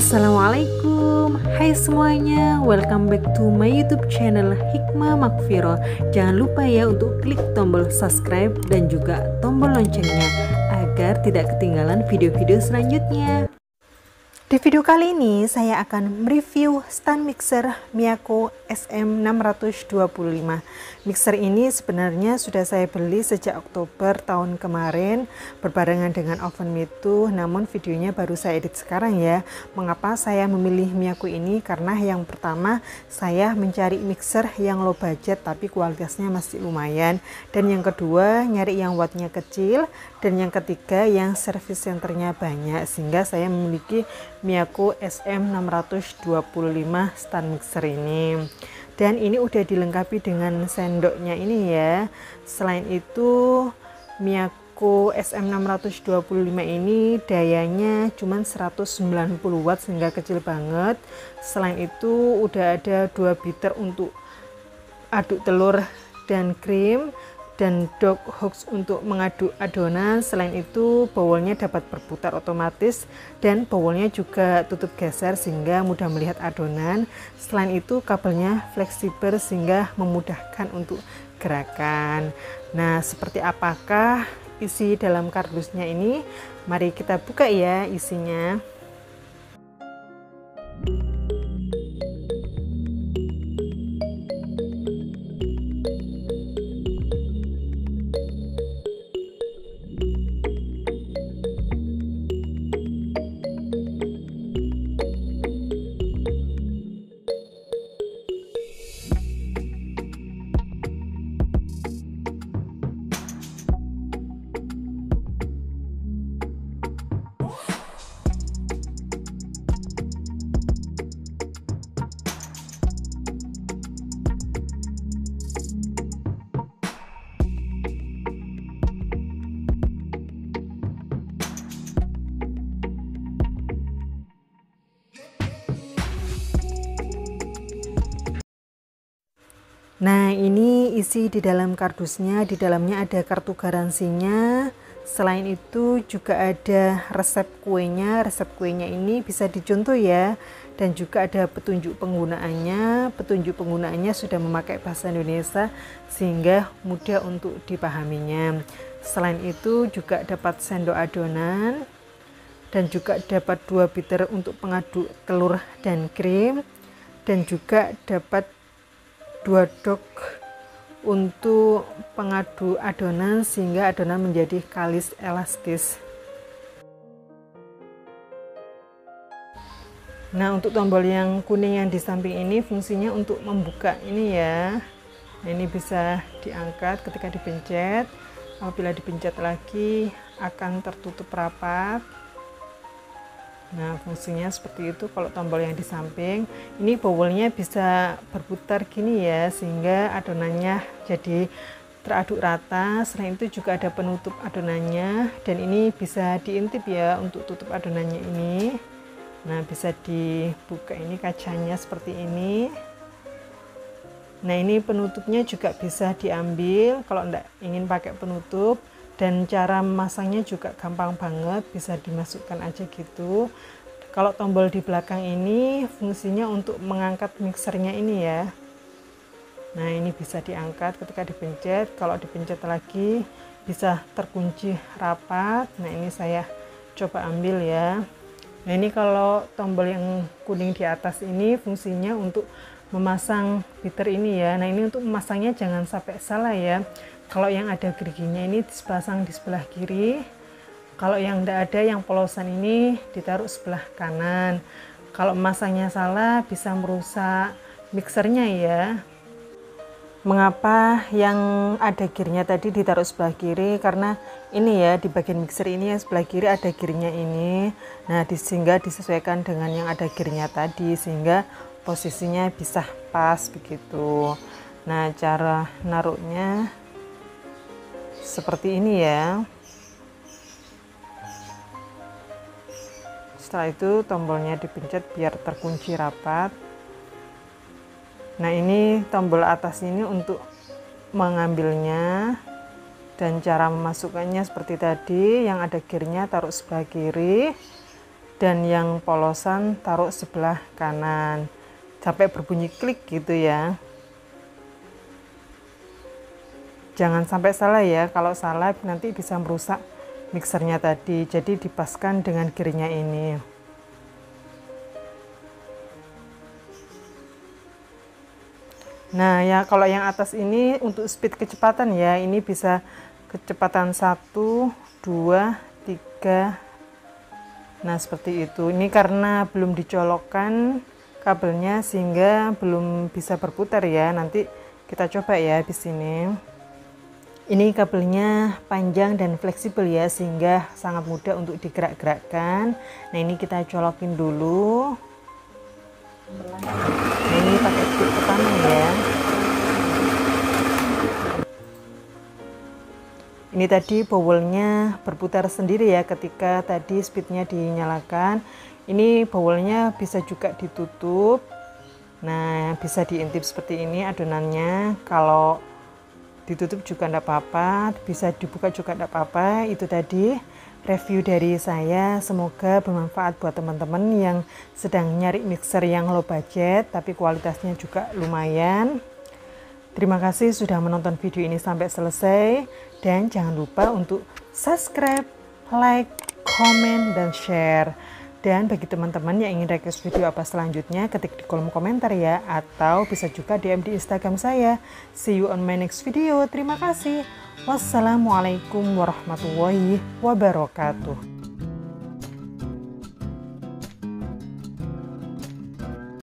Assalamualaikum. Hai semuanya Welcome back to my youtube channel Hikmah Makfiro. Jangan lupa ya untuk klik tombol subscribe Dan juga tombol loncengnya Agar tidak ketinggalan video-video selanjutnya di video kali ini saya akan mereview stand mixer Miyako SM625. Mixer ini sebenarnya sudah saya beli sejak Oktober tahun kemarin berbarengan dengan oven itu, namun videonya baru saya edit sekarang ya. Mengapa saya memilih Miyako ini? Karena yang pertama saya mencari mixer yang low budget tapi kualitasnya masih lumayan dan yang kedua nyari yang wattnya kecil dan yang ketiga yang service centernya banyak sehingga saya memiliki Miyako SM625 stand mixer ini. Dan ini udah dilengkapi dengan sendoknya ini ya. Selain itu Miyako SM625 ini dayanya cuma 190 watt sehingga kecil banget. Selain itu udah ada dua bitter untuk aduk telur dan krim dan dog hooks untuk mengaduk adonan selain itu bowlnya dapat berputar otomatis dan bowlnya juga tutup geser sehingga mudah melihat adonan selain itu kabelnya fleksibel sehingga memudahkan untuk gerakan. Nah seperti apakah isi dalam kardusnya ini? Mari kita buka ya isinya Nah, ini isi di dalam kardusnya. Di dalamnya ada kartu garansinya. Selain itu juga ada resep kuenya. Resep kuenya ini bisa dicontoh ya. Dan juga ada petunjuk penggunaannya. Petunjuk penggunaannya sudah memakai bahasa Indonesia sehingga mudah untuk dipahaminya. Selain itu juga dapat sendok adonan dan juga dapat dua bitter untuk pengaduk telur dan krim dan juga dapat dua dok untuk pengadu adonan sehingga adonan menjadi kalis elastis. Nah untuk tombol yang kuning yang di samping ini fungsinya untuk membuka ini ya. Ini bisa diangkat ketika dipencet. Apabila dipencet lagi akan tertutup rapat Nah, fungsinya seperti itu kalau tombol yang di samping. Ini bowlnya bisa berputar gini ya, sehingga adonannya jadi teraduk rata. Selain itu juga ada penutup adonannya dan ini bisa diintip ya untuk tutup adonannya ini. Nah, bisa dibuka ini kacanya seperti ini. Nah, ini penutupnya juga bisa diambil kalau enggak ingin pakai penutup dan cara memasangnya juga gampang banget bisa dimasukkan aja gitu. Kalau tombol di belakang ini fungsinya untuk mengangkat mixernya ini ya. Nah ini bisa diangkat ketika dipencet. Kalau dipencet lagi bisa terkunci rapat. Nah ini saya coba ambil ya. Nah ini kalau tombol yang kuning di atas ini fungsinya untuk memasang bitter ini ya. Nah ini untuk memasangnya jangan sampai salah ya kalau yang ada geriginya ini dipasang di sebelah kiri. Kalau yang tidak ada yang polosan ini ditaruh sebelah kanan. Kalau masangnya salah bisa merusak mixernya ya. Mengapa yang ada gearnya tadi ditaruh sebelah kiri? Karena ini ya di bagian mixer ini yang sebelah kiri ada gearnya ini. Nah sehingga disesuaikan dengan yang ada gearnya tadi sehingga posisinya bisa pas begitu. Nah cara naruhnya seperti ini ya. Setelah itu tombolnya dipencet biar terkunci rapat. Nah ini tombol atas ini untuk mengambilnya dan cara memasukkannya seperti tadi. Yang ada gearnya taruh sebelah kiri dan yang polosan taruh sebelah kanan. Sampai berbunyi klik gitu ya jangan sampai salah ya kalau salah nanti bisa merusak mixernya tadi jadi dipaskan dengan kirinya ini nah ya kalau yang atas ini untuk speed kecepatan ya ini bisa kecepatan 1 2 3 Nah seperti itu. Ini karena belum dicolokkan kabelnya sehingga belum bisa berputar ya. Nanti kita coba ya di sini. Ini kabelnya panjang dan fleksibel ya sehingga sangat mudah untuk digerak-gerakkan. Nah ini kita colokin dulu. Nah ini pakai speed pertama ya. ini tadi bowlnya berputar sendiri ya ketika tadi speednya dinyalakan ini bowlnya bisa juga ditutup nah bisa diintip seperti ini adonannya kalau ditutup juga tidak apa-apa bisa dibuka juga tidak apa-apa. Itu tadi review dari saya. Semoga bermanfaat buat teman-teman yang sedang nyari mixer yang low budget tapi kualitasnya juga lumayan. Terima kasih sudah menonton video ini sampai selesai. Dan jangan lupa untuk subscribe, like, komen, dan share. Dan bagi teman-teman yang ingin request video apa selanjutnya, ketik di kolom komentar ya. Atau bisa juga DM di Instagram saya. See you on my next video. Terima kasih. Wassalamualaikum warahmatullahi wabarakatuh.